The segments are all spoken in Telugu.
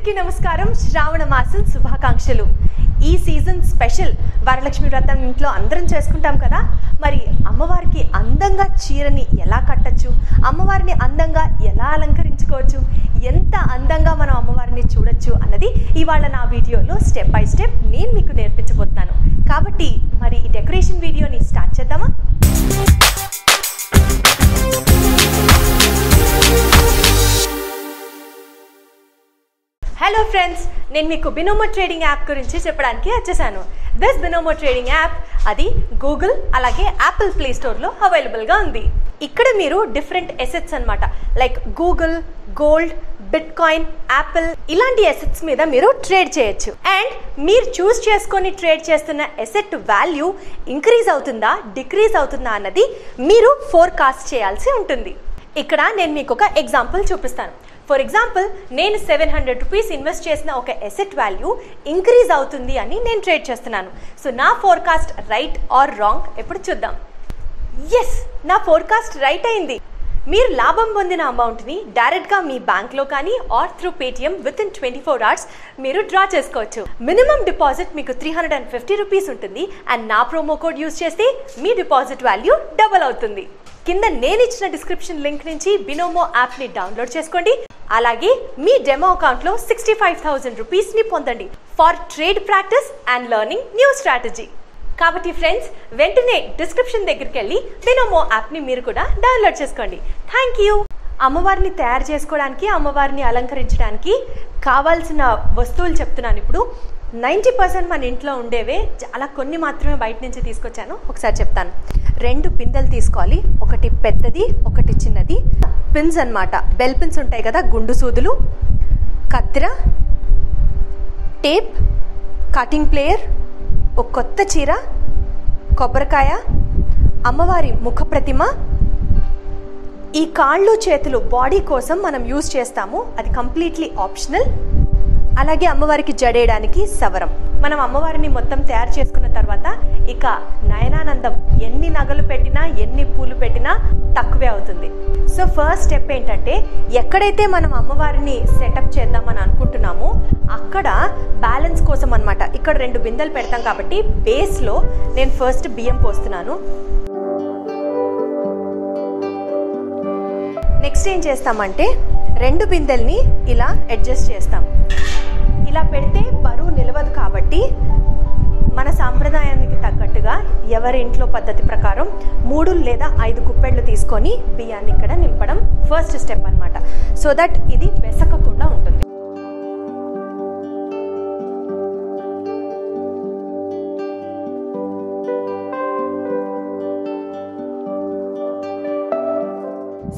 అందరికీ నమస్కారం. శ్రావణ మాసం శుభాకాంక్షలు. ఈ సీజన్ స్పెషల్ వరలక్ష్మి వ్రతం ఇంట్లో అందరం చేసుకుంటాం కదా. మరి అమ్మవారికి అందంగా చీరని ఎలా కట్టచ్చు? అమ్మవారిని అందంగా ఎలా అలంకరించుకోవచ్చు? ఎంత అందంగా మనం అమ్మవారిని చూడొచ్చు అన్నది ఇవాళ నా వీడియోలో స్టెప్ బై స్టెప్ నేను మీకు నేర్పించబోతున్నాను. కాబట్టి మరి ఈ డెకరేషన్ వీడియోని స్టార్ట్ చేద్దామా? హలో ఫ్రెండ్స్ నేను మీకు బినోమో ట్రేడింగ్ యాప్ గురించి చెప్పడానికి వచ్చేసాను. దిస్ బినోమో ట్రేడింగ్ యాప్ అది గూగుల్ అలాగే యాపిల్ ప్లే స్టోర్లో అవైలబుల్గా ఉంది. ఇక్కడ మీరు డిఫరెంట్ ఎసెట్స్ అన్నమాట like Google gold bitcoin Apple ఇలాంటి ఎసెట్స్ మీద మీరు ట్రేడ్ చేయొచ్చు. అండ్ మీరు చూస్ చేసుకొని ట్రేడ్ చేస్తున్న ఎసెట్ వాల్యూ ఇంక్రీజ్ అవుతుందా డిక్రీజ్ అవుతుందా అన్నది మీరు ఫోర్కాస్ట్ చేయాల్సి ఉంటుంది. ఇక్కడ నేను మీకు ఒక ఎగ్జాంపుల్ చూపిస్తాను. ఫర్ ఎగ్జాంపుల్ నేను సెవెన్ హండ్రెడ్ రూపీస్ ఇన్వెస్ట్ చేసిన ఒక ఎసెట్ వాల్యూ ఇంక్రీజ్ అవుతుంది అని నేను ట్రేడ్ చేస్తున్నాను. సో నా ఫోర్కాస్ట్ రైట్ ఆర్ రాంగ్ ఎప్పుడు చూద్దాం. ఎస్ నా ఫోర్కాస్ట్ రైట్ అయింది. మీరు లాభం పొందిన అమౌంట్ని డైరెక్ట్గా మీ బ్యాంక్లో కానీ or through Paytm within twenty four hours మీరు డ్రా చేసుకోవచ్చు. మినిమం డిపాజిట్ మీకు three hundred and fifty rupees ఉంటుంది అండ్ నా ప్రోమో కోడ్ యూస్ చేస్తే మీ డిపాజిట్ వాల్యూ డబల్ అవుతుంది. కింద నేను ఇచ్చిన డిస్క్రిప్షన్ లింక్ నుంచి బినోమో యాప్ని డౌన్లోడ్ చేసుకోండి. అలాగే మీ డెమో అకౌంట్లో సిక్స్టీ ఫైవ్ థౌజండ్ రూపీస్ని పొందండి for trade practice and learning new strategy. కాబట్టి ఫ్రెండ్స్ వెంటనే డిస్క్రిప్షన్ దగ్గరికి వెళ్ళి బినోమో యాప్ని మీరు కూడా డౌన్లోడ్ చేసుకోండి. థ్యాంక్ యూ అమ్మవారిని తయారు చేసుకోవడానికి అమ్మవారిని అలంకరించడానికి కావాల్సిన వస్తువులు చెప్తున్నాను ఇప్పుడు. నైంటీ పర్సెంట్ మన ఇంట్లో ఉండేవే. చాలా కొన్ని మాత్రమే బయట నుంచి తీసుకొచ్చాను. ఒకసారి చెప్తాను. రెండు పిందెలు తీసుకోవాలి. ఒకటి పెద్దది ఒకటి చిన్నది. పిన్స్ అన్నమాట. బెల్ పిన్స్ ఉంటాయి కదా గుండు సూదులు. కత్తెర టేప్ కటింగ్ ప్లేయర్ ఒక కొత్త చీర కొబ్బరికాయ అమ్మవారి ముఖ ప్రతిమ. ఈ కాళ్ళు చేతులు బాడీ కోసం మనం యూజ్ చేస్తాము. అది కంప్లీట్లీ ఆప్షనల్. అలాగే అమ్మవారికి జడేయడానికి సవరం. మనం అమ్మవారిని మొత్తం తయారు చేసుకున్న తర్వాత ఇక నయనానందం ఎన్ని నగలు పెట్టినా ఎన్ని పూలు పెట్టినా తక్కువే అవుతుంది. సో ఫస్ట్ స్టెప్ ఏంటంటే ఎక్కడైతే మనం అమ్మవారిని సెటప్ చేద్దామని అనుకుంటున్నామో అక్కడ బ్యాలెన్స్ కోసం అనమాట ఇక్కడ రెండు బిందెలు పెడతాం కాబట్టి బేస్లో నేను ఫస్ట్ బియ్యం పోస్తున్నాను. నెక్స్ట్ ఏం చేస్తామంటే రెండు బిందెల్ని ఇలా అడ్జస్ట్ చేస్తాం. ఇలా పెడితే బరువు నిలవదు కాబట్టి మన సాంప్రదాయానికి తగ్గట్టుగా ఎవరి ఇంట్లో పద్ధతి ప్రకారం మూడు లేదా ఐదు కుప్పెళ్ళు తీసుకొని బియ్యాన్ని ఇక్కడ నింపడం ఫస్ట్ స్టెప్ అన్నమాట. సో దట్ ఇది వెసకకుండా ఉంటుంది.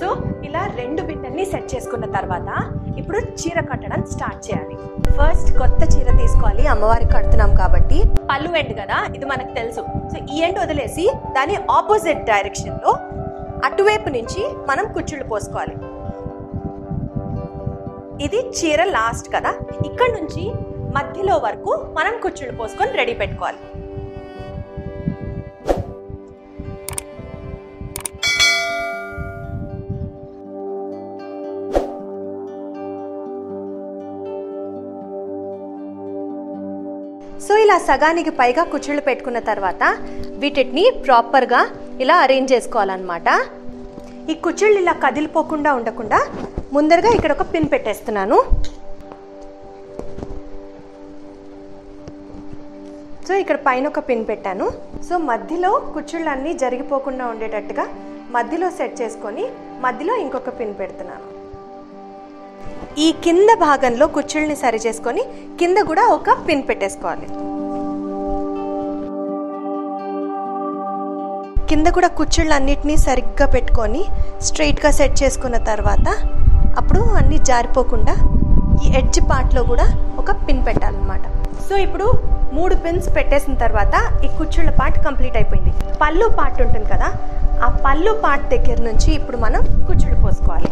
సో ఇలా రెండు బిడ్డల్ని సెట్ చేసుకున్న తర్వాత ఇప్పుడు చీర కట్టడం స్టార్ట్ చేయాలి. ఫస్ట్ కొత్త చీర తీసుకోవాలి. అమ్మవారికి కడుతున్నాం కాబట్టి పళ్ళు ఎండ్ కదా? ఇది మనకు తెలుసు. సో ఈ ఎండ్ వదిలేసి దాని ఆపోజిట్ డైరెక్షన్లో అటువైపు నుంచి మనం కుచ్చుళ్ళు పోసుకోవాలి. ఇది చీర లాస్ట్ కదా? ఇక్కడ నుంచి మధ్యలో వరకు మనం కుచ్చుళ్ళు పోసుకొని రెడీ పెట్టుకోవాలి. సగానికి పైగా కుచ్చుళ్ళు పెట్టుకున్న తర్వాత వీటిని ప్రాపర్గా ఇలా అరేంజ్ చేసుకోవాలన్నమాట. ఈ కుచ్చుళ్ళు ఇలా కదిలిపోకుండా ఉండకుండా ముందరగా ఇక్కడ ఒక పిన్ పెట్టేస్తున్నాను. సో ఇక్కడ పైన ఒక పిన్ పెట్టాను. సో మధ్యలో కుచ్చుళ్ళన్నీ జరిగిపోకుండా ఉండేటట్టుగా మధ్యలో సెట్ చేసుకొని మధ్యలో ఇంకొక పిన్ పెడుతున్నాను. ఈ కింద భాగంలో కుచ్చుల్ని సరి చేసుకొని కింద కూడా ఒక పిన్ పెట్టేసుకోవాలి. కింద కూడా కుచ్చుళ్ళు అన్నిటినీ సరిగ్గా పెట్టుకొని స్ట్రైట్గా సెట్ చేసుకున్న తర్వాత అప్పుడు అన్నీ జారిపోకుండా ఈ ఎడ్జ్ పార్ట్లో కూడా ఒక పిన్ పెట్టాలన్నమాట. సో ఇప్పుడు మూడు పిన్స్ పెట్టేసిన తర్వాత ఈ కుచ్చుళ్ళ పార్ట్ కంప్లీట్ అయిపోయింది. పళ్ళు పార్ట్ ఉంటుంది కదా ఆ పళ్ళు పార్ట్ దగ్గర నుంచి ఇప్పుడు మనం కుచ్చుళ్ళు పోసుకోవాలి.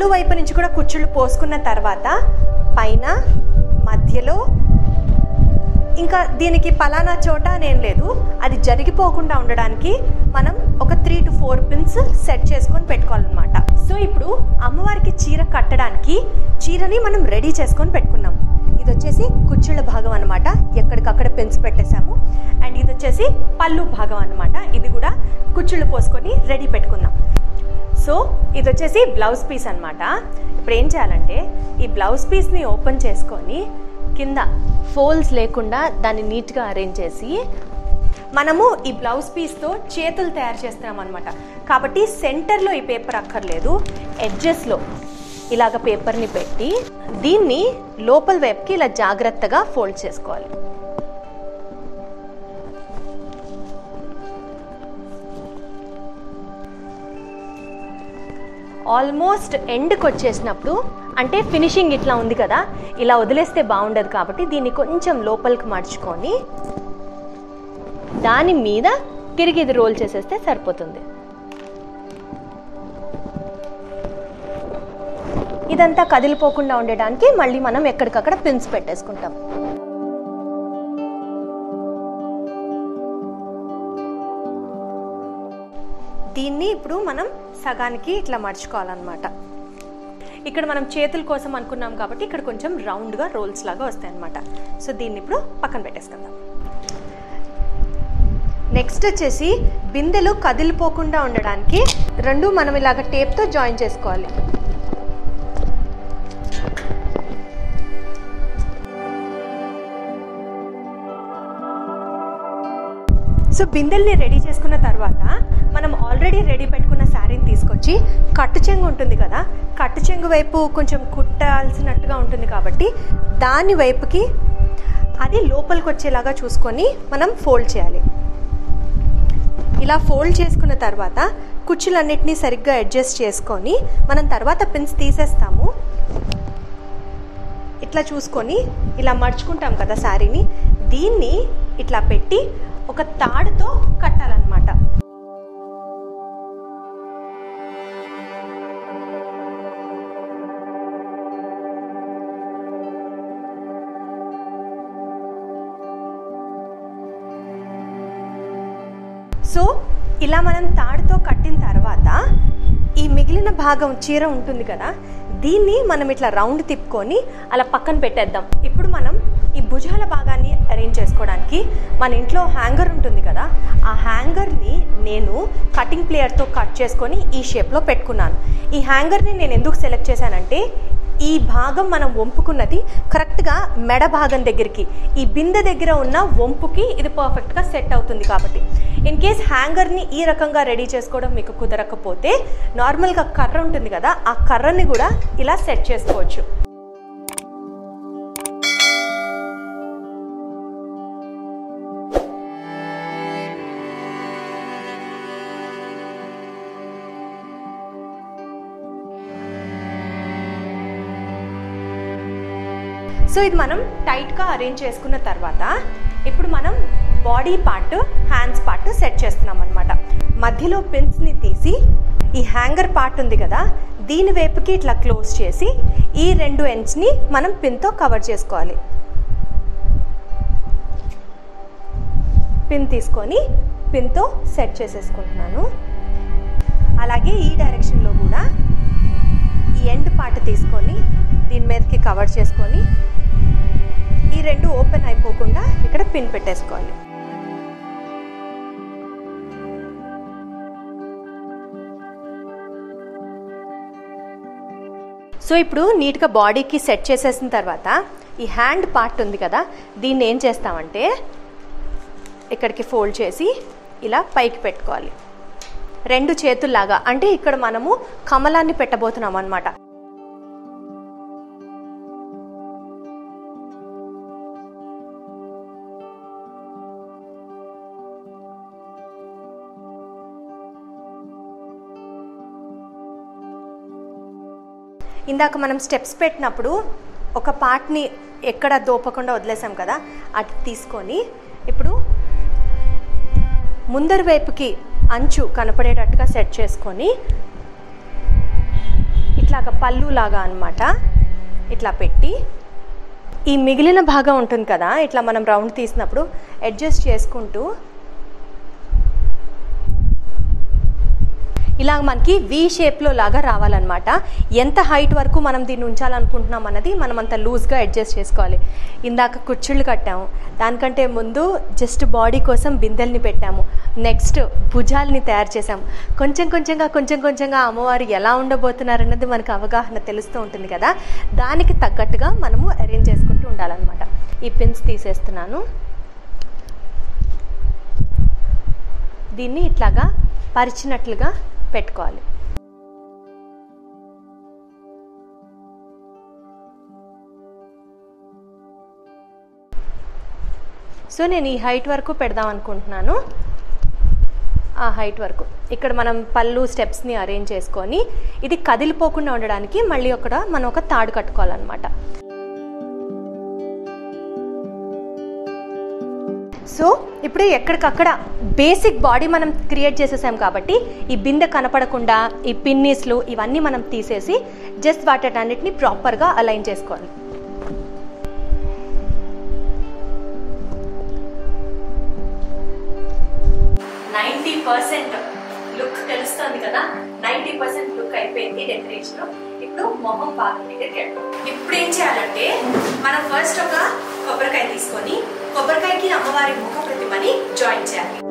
పళ్ళు వైపు నుంచి కూడా కుచ్చుళ్ళు పోసుకున్న తర్వాత పైన మధ్యలో ఇంకా దీనికి పలానా చోట అనేం లేదు. అది జరిగిపోకుండా ఉండడానికి మనం ఒక three to four pins set చేసుకొని పెట్టుకోవాలన్నమాట. సో ఇప్పుడు అమ్మవారికి చీర కట్టడానికి చీరని మనం రెడీ చేసుకొని పెట్టుకున్నాం. ఇది వచ్చేసి కుచ్చుళ్ళ భాగం అనమాట ఎక్కడికక్కడ పెంచి పెట్టేశాము. అండ్ ఇది వచ్చేసి పళ్ళు భాగం అనమాట ఇది కూడా కుచ్చుళ్ళు పోసుకొని రెడీ పెట్టుకుందాం సో ఇది వచ్చేసి బ్లౌజ్ పీస్ అనమాట ఇప్పుడు ఏం చేయాలంటే ఈ బ్లౌజ్ పీస్ని ఓపెన్ చేసుకొని కింద ఫోల్స్ లేకుండా దాన్ని నీట్గా అరేంజ్ చేసి మనము ఈ బ్లౌజ్ పీస్తో చేతులు తయారు చేస్తున్నాం అనమాట కాబట్టి సెంటర్లో ఈ పేపర్ అక్కర్లేదు ఎడ్జెస్లో ఇలాగ పేపర్ని పెట్టి దీన్ని లోపల వైపుకి ఇలా జాగ్రత్తగా ఫోల్డ్ చేసుకోవాలి. ఆల్మోస్ట్ ఎండ్కి వచ్చేసినప్పుడు అంటే ఫినిషింగ్ ఇట్లా ఉంది కదా ఇలా వదిలేస్తే బాగుండదు కాబట్టి దీన్ని కొంచెం లోపలికి మార్చుకొని దాని మీద తిరిగి ఇది రోల్ చేసేస్తే సరిపోతుంది. ఇదంతా కదిలిపోకుండా ఉండడానికి మళ్ళీ మనం ఎక్కడికక్కడ పిన్స్ పెట్టేసుకుంటాం. దీన్ని ఇప్పుడు మనం సగానికి ఇట్లా మడుచుకోవాలన్నమాట ఇక్కడ మనం చేతుల కోసం అనుకున్నాం కాబట్టి ఇక్కడ కొంచెం రౌండ్గా రోల్స్ లాగా వస్తాయి అనమాట సో దీన్ని ఇప్పుడు పక్కన పెట్టేసుకుందాం. నెక్స్ట్ వచ్చేసి బిందెలు కదిలిపోకుండా ఉండడానికి రెండు మనం ఇలాగ టేప్తో జాయిన్ చేసుకోవాలి. సో బిందెల్ని రెడీ చేసుకున్న తర్వాత మనం ఆల్రెడీ రెడీ పెట్టుకున్న శారీని తీసుకొచ్చి కట్టు చెంగు ఉంటుంది కదా కట్టు చెంగు వైపు కొంచెం కుట్టాల్సినట్టుగా ఉంటుంది కాబట్టి దాని వైపుకి అది లోపలికి వచ్చేలాగా చూసుకొని మనం ఫోల్డ్ చేయాలి. ఇలా ఫోల్డ్ చేసుకున్న తర్వాత కుచ్చులన్నిటినీ సరిగ్గా అడ్జస్ట్ చేసుకొని మనం తర్వాత పిన్స్ తీసేస్తాము. ఇట్లా చూసుకొని ఇలా మడుచుకుంటాం కదా శారీని దీన్ని ఇట్లా పెట్టి ఒక తాడుతో కట్టాలన్నమాట. ఇలా మనం తాడుతో కట్టిన తర్వాత ఈ మిగిలిన భాగం చీర ఉంటుంది కదా దీన్ని మనం ఇట్లా రౌండ్ తిప్పుకొని అలా పక్కన పెట్టేద్దాం. ఇప్పుడు మనం ఈ భుజాల భాగాన్ని అరేంజ్ చేసుకోవడానికి మన ఇంట్లో హ్యాంగర్ ఉంటుంది కదా ఆ హ్యాంగర్ని నేను కటింగ్ ప్లేయర్తో కట్ చేసుకొని ఈ షేప్లో పెట్టుకున్నాను. ఈ హ్యాంగర్ని నేను ఎందుకు సెలెక్ట్ చేశానంటే ఈ భాగం మనం వంపుకున్నది కరెక్ట్గా మెడ భాగం దగ్గరికి. ఈ బిందె దగ్గర ఉన్న వంపుకి ఇది పర్ఫెక్ట్గా సెట్ అవుతుంది కాబట్టి. ఇన్ కేస్ హ్యాంగర్ని ఈ రకంగా రెడీ చేసుకోవడం మీకు కుదరకపోతే నార్మల్గా కర్ర ఉంటుంది కదా ఆ కర్రని కూడా ఇలా సెట్ చేసుకోవచ్చు. సో ఇది మనం టైట్గా అరేంజ్ చేసుకున్న తర్వాత ఇప్పుడు మనం body part hands part set చేస్తున్నాం అనమాట మధ్యలో పిన్స్ని తీసి ఈ హ్యాంగర్ పార్ట్ ఉంది కదా దీని వైపుకి ఇట్లా క్లోజ్ చేసి ఈ రెండు ఎండ్స్ని మనం పిన్తో కవర్ చేసుకోవాలి. పిన్ తీసుకొని పిన్తో సెట్ చేసేసుకుంటున్నాను. అలాగే ఈ డైరెక్షన్లో కూడా ఈ ఎండ్ పార్ట్ తీసుకొని దీని మీదకి కవర్ చేసుకొని ఈ రెండు ఓపెన్ అయిపోకుండా ఇక్కడ పిన్ పెట్టేసుకోవాలి. సో ఇప్పుడు నీట్గా బాడీకి సెట్ చేసేసిన తర్వాత ఈ హ్యాండ్ పార్ట్ ఉంది కదా దీన్ని ఏం చేస్తామంటే ఇక్కడికి ఫోల్డ్ చేసి ఇలా పైకి పెట్టుకోవాలి. రెండు చేతుల్లాగా అంటే ఇక్కడ మనము కమలాన్ని పెట్టబోతున్నాం అనమాట ఇందాక మనం స్టెప్స్ పెట్టినప్పుడు ఒక పార్ట్ని ఎక్కడ దోపకుండా వదిలేసాం కదా అటు తీసుకొని ఇప్పుడు ముందరి వైపుకి అంచు కనపడేటట్టుగా సెట్ చేసుకొని ఇట్లాగ పళ్ళు లాగా అనమాట ఇట్లా పెట్టి ఈ మిగిలిన భాగం ఉంటుంది కదా ఇట్లా మనం రౌండ్ తీసినప్పుడు అడ్జస్ట్ చేసుకుంటూ ఇలా మనకి వి షేప్లో లాగా రావాలన్నమాట. ఎంత హైట్ వరకు మనం దీన్ని ఉంచాలనుకుంటున్నాం అన్నది మనం అంత లూజ్గా అడ్జస్ట్ చేసుకోవాలి. ఇందాక కుర్చీళ్ళు కట్టాము. దానికంటే ముందు జస్ట్ బాడీ కోసం బిందెల్ని పెట్టాము. నెక్స్ట్ భుజాలని తయారు చేసాము కొంచెం కొంచెంగా కొంచెం కొంచెంగా అమ్మవారు ఎలా ఉండబోతున్నారు అన్నది మనకు అవగాహన తెలుస్తూ ఉంటుంది కదా. దానికి తగ్గట్టుగా మనము అరేంజ్ చేసుకుంటూ ఉండాలన్నమాట. ఈ పిన్స్ తీసేస్తున్నాను. దీన్ని ఇట్లాగా పరిచినట్లుగా పెట్టుకోవాలి. సో నేను ఈ హైట్ వరకు పెడదాం అనుకుంటున్నాను. ఆ హైట్ వరకు. ఇక్కడ మనం పళ్ళు స్టెప్స్ని అరేంజ్ చేసుకొని ఇది కదిలిపోకుండా ఉండడానికి మళ్ళీ అక్కడ మనం ఒక తాడు కట్టుకోవాలన్నమాట. సో ఇప్పుడు ఎక్కడికక్కడ బేసిక్ బాడీ మనం క్రియేట్ చేసేసాం కాబట్టి ఈ బిందె కనపడకుండా ఈ పిన్నీస్లు ఇవన్నీ మనం తీసేసి జస్ట్ వాటన్నిటిని ప్రాపర్గా అలైన్ చేసుకోవాలి. నైంటీ పర్సెంట్ లుక్ తెలుస్తుంది కదా? నైంటీ పర్సెంట్ లుక్ అయిపోయింది డెకరేషన్ ఇప్పుడు మొహం భాగం దగ్గరికి వెళ్తాం ఇప్పుడు ఏం చేయాలంటే మనం ఫస్ట్ ఒక కొబ్బరికాయ తీసుకొని కొబ్బరికాయకి అమ్మవారి ముఖ ప్రతిమని జాయిన్ చేయాలి.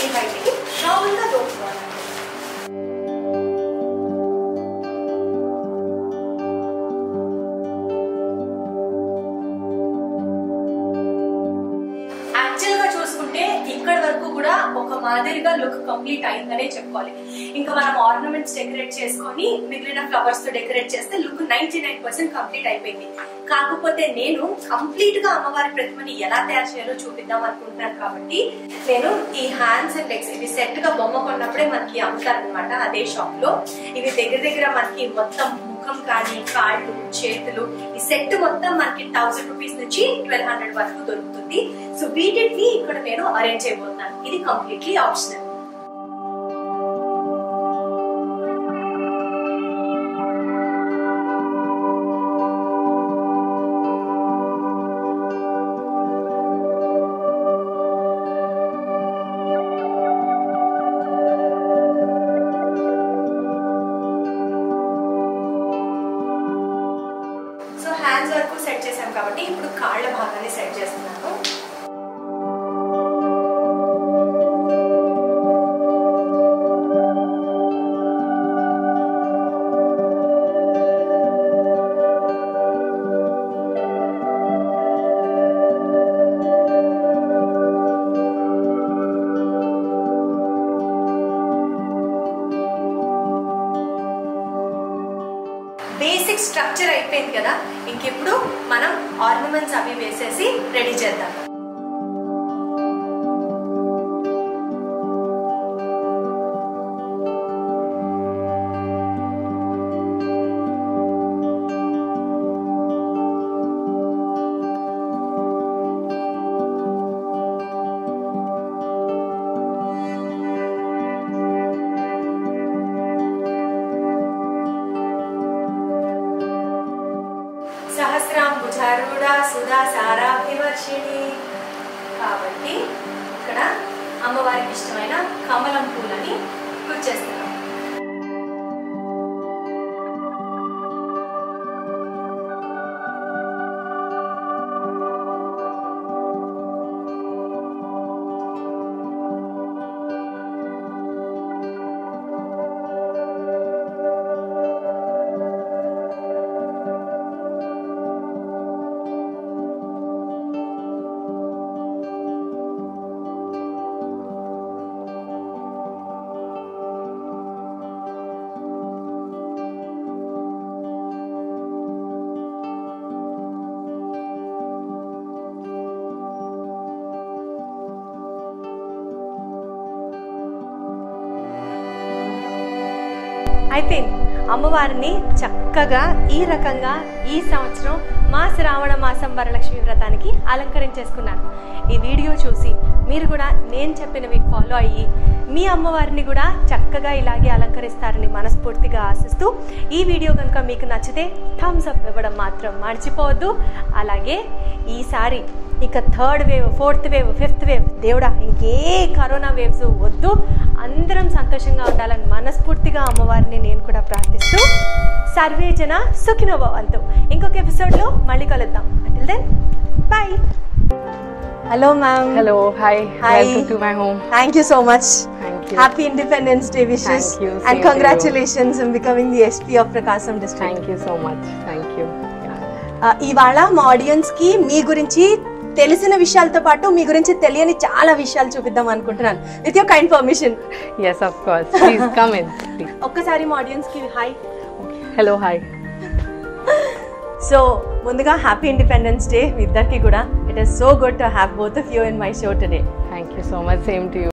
స్టార్ట్ అవుతాయి కదా ఈ హైట్కి నార్మల్గా దోచుకోవాలి యాక్చువల్ కంప్లీట్ అయిందనే చెప్పుకోవాలి. ఇంకా మనం ఆర్నమెంట్స్ డెకరేట్ చేసుకొని మిగిలిన ఫ్లవర్స్తో డెకరేట్ చేస్తే look ninety nine percent complete అయిపోయింది. కాకపోతే నేను కంప్లీట్గా అమ్మవారి ప్రతిమని ఎలా తయారు చేయాలో చూపిద్దాం అనుకుంటున్నాను కాబట్టి నేను ఈ హ్యాండ్స్ అండ్ లెగ్స్ ఇవి సెట్గా బొమ్మ కొన్నప్పుడే మనకి అమ్ముతారు అనమాట అదే షాప్లో. ఇవి దగ్గర దగ్గర మనకి మొత్తం ముఖం కానీ కాళ్ళు చేతులు ఈ సెట్ మొత్తం మనకి థౌసండ్ రూపీస్ నుంచి ట్వెల్వ్ హండ్రెడ్ వరకు దొరుకుతుంది. సో వీటిని ఇక్కడ నేను అరేంజ్ చేయబోతున్నాను. ఇది కంప్లీట్లీ ఆప్షనల్ కాబట్టి ఇప్పుడు కాళ్ళ భాగాన్ని సెట్ చేస్తున్నాను. బేసిక్ స్ట్రక్చర్ అయిపోయింది కదా ఇంకెప్పుడు మనం ఆర్నమెంట్స్ అవి వేసేసి రెడీ చేద్దాం. సహస్రాంబుజారూఢ సుధా సారాభివర్షిణి. కాబట్టి ఇక్కడ అమ్మవారికి ఇష్టమైన కమలం పూలని గుర్చేస్తున్నాం అయితే అమ్మవారిని చక్కగా ఈ రకంగా ఈ సంవత్సరం మా శ్రావణ మాసం వరలక్ష్మి వ్రతానికి అలంకరించేసుకున్నాను ఈ వీడియో చూసి మీరు కూడా నేను చెప్పినవి ఫాలో అయ్యి మీ అమ్మవారిని కూడా చక్కగా ఇలాగే అలంకరిస్తారని మనస్ఫూర్తిగా ఆశిస్తూ ఈ వీడియో కనుక మీకు నచ్చితే థమ్స్ అప్ ఇవ్వడం మాత్రం మర్చిపోవద్దు. అలాగే ఈసారి ఇక third wave fourth wave fifth wave దేవుడా ఇంకే కరోనా వేవ్స్ వద్దు. అందరం సంతోషంగా ఉండాలని మనస్ఫూర్తిగా అమ్మవారిని నేను కూడా ప్రార్థిస్తూ సర్వే జన సుఖినో భవంతు ఇంకొక ఎపిసోడ్లో మళ్ళీ కలుద్దాం until then bye hello ma'am hi. Hi. Welcome to my home. Thank you so much. Happy independence day wishes and. Congratulations in becoming the SP of Prakasam district Thank you so much. Thank you. Yeah. ఇవాళ మా ఆడియన్స్కి మీ గురించి తెలిసిన విషయాలతో పాటు మీ గురించి తెలియని చాలా విషయాలు చూపిద్దాం అనుకుంటున్నాను with your kind permission Yes, of course. Please come in. Please. ఒక్కసారి మా ఆడియన్స్కి హాయ్ Hello, hi. సో ముందుగా హ్యాపీ ఇండిపెండెన్స్ డే మీ ఇద్దరికి కూడా it is so good to have both of you in my show today Thank you so much. Same to you.